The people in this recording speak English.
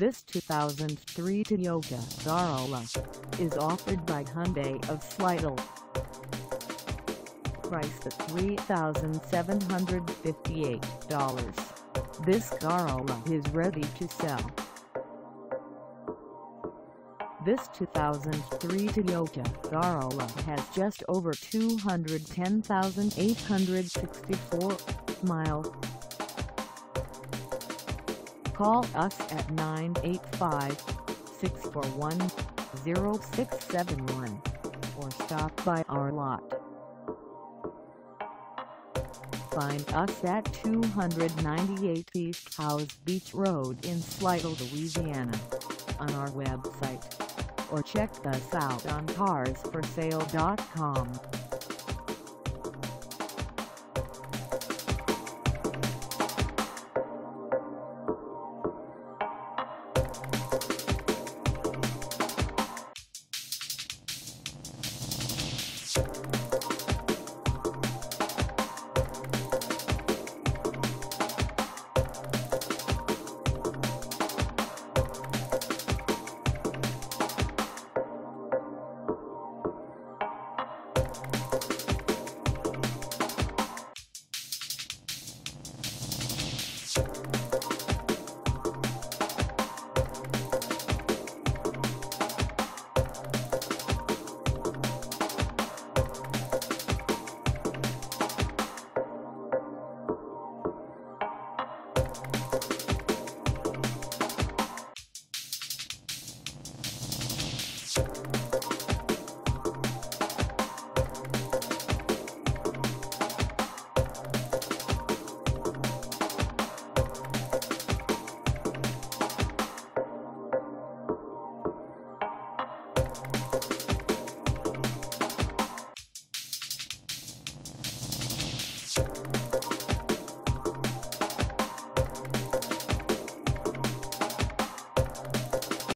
This 2003 Toyota Corolla is offered by Hyundai of Slidell. Priced at $3,758, this Corolla is ready to sell. This 2003 Toyota Corolla has just over 210,864 miles. Call us at 985-641-0671 or stop by our lot. Find us at 298 East Howze Beach Road in Slidell, Louisiana on our website or check us out on carsforsale.com. Thank